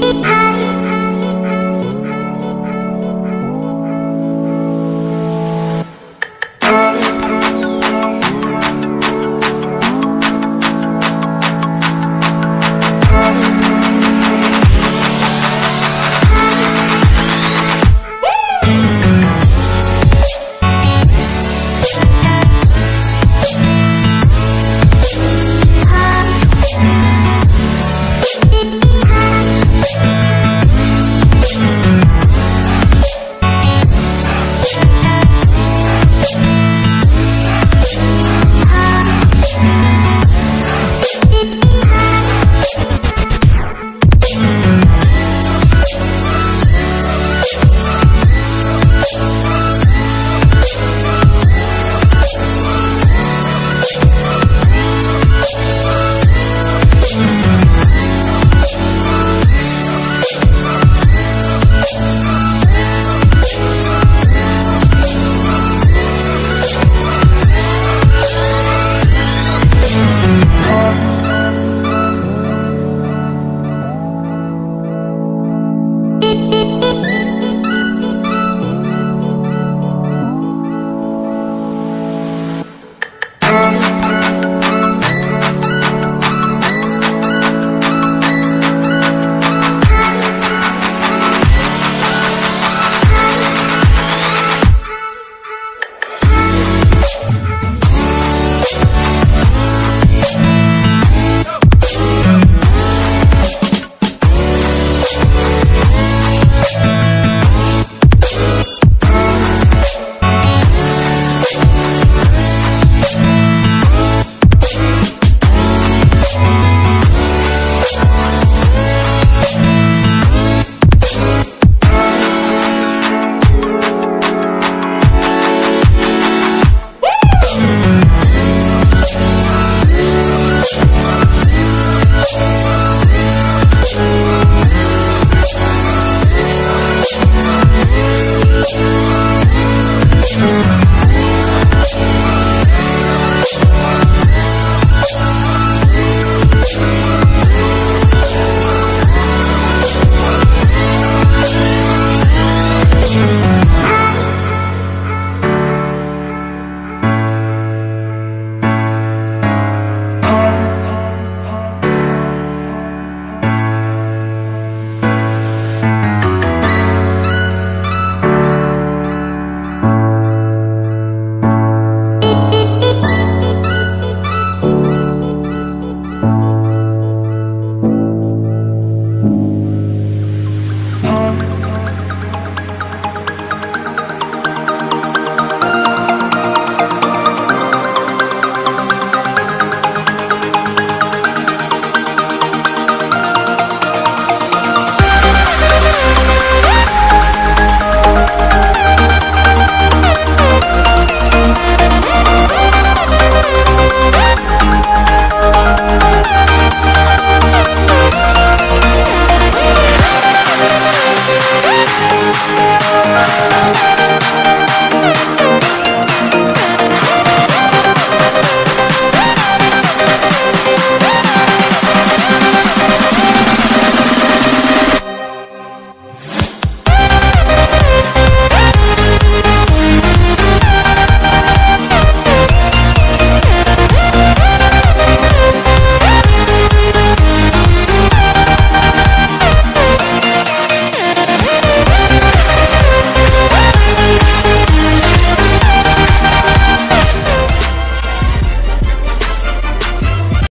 I